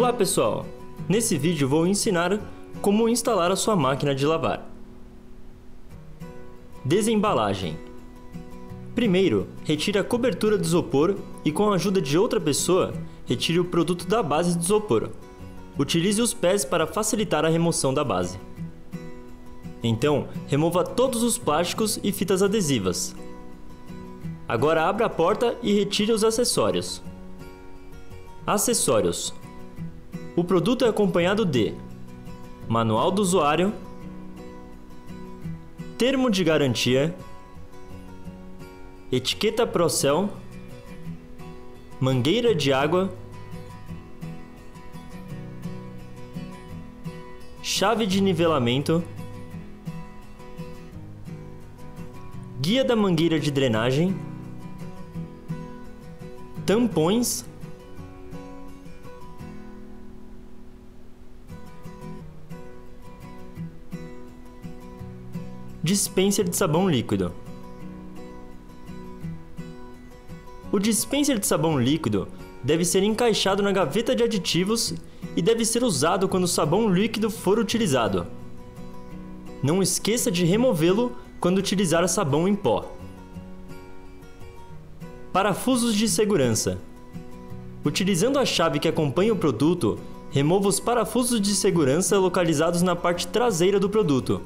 Olá pessoal! Nesse vídeo vou ensinar como instalar a sua máquina de lavar. Desembalagem Primeiro, retire a cobertura de isopor e com a ajuda de outra pessoa, retire o produto da base de isopor. Utilize os pés para facilitar a remoção da base. Então, remova todos os plásticos e fitas adesivas. Agora abra a porta e retire os acessórios. Acessórios o produto é acompanhado de manual do usuário, termo de garantia, etiqueta Procel, mangueira de água, chave de nivelamento, guia da mangueira de drenagem, tampões dispenser de sabão líquido. O dispenser de sabão líquido deve ser encaixado na gaveta de aditivos e deve ser usado quando o sabão líquido for utilizado. Não esqueça de removê-lo quando utilizar sabão em pó. Parafusos de segurança. Utilizando a chave que acompanha o produto, remova os parafusos de segurança localizados na parte traseira do produto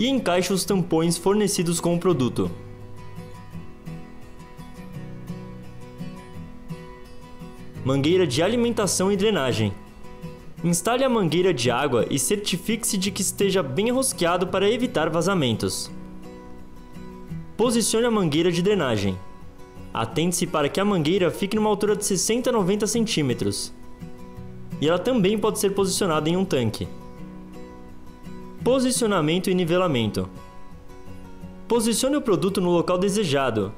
e encaixe os tampões fornecidos com o produto. Mangueira de alimentação e drenagem. Instale a mangueira de água e certifique-se de que esteja bem rosqueado para evitar vazamentos. Posicione a mangueira de drenagem. Atente-se para que a mangueira fique numa altura de 60 a 90 centímetros. E ela também pode ser posicionada em um tanque. Posicionamento e nivelamento. Posicione o produto no local desejado.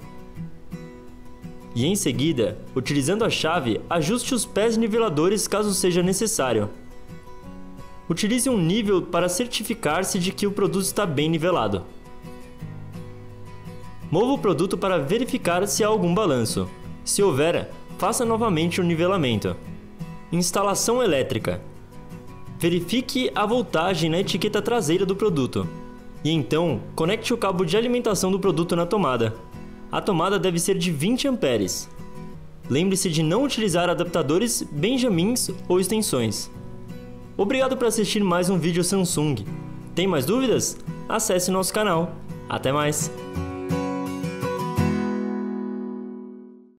E em seguida, utilizando a chave, ajuste os pés niveladores caso seja necessário. Utilize um nível para certificar-se de que o produto está bem nivelado. Mova o produto para verificar se há algum balanço. Se houver, faça novamente o nivelamento. Instalação elétrica. Verifique a voltagem na etiqueta traseira do produto. E então, conecte o cabo de alimentação do produto na tomada. A tomada deve ser de 20 amperes. Lembre-se de não utilizar adaptadores benjamins ou extensões. Obrigado por assistir mais um vídeo Samsung. Tem mais dúvidas? Acesse nosso canal. Até mais!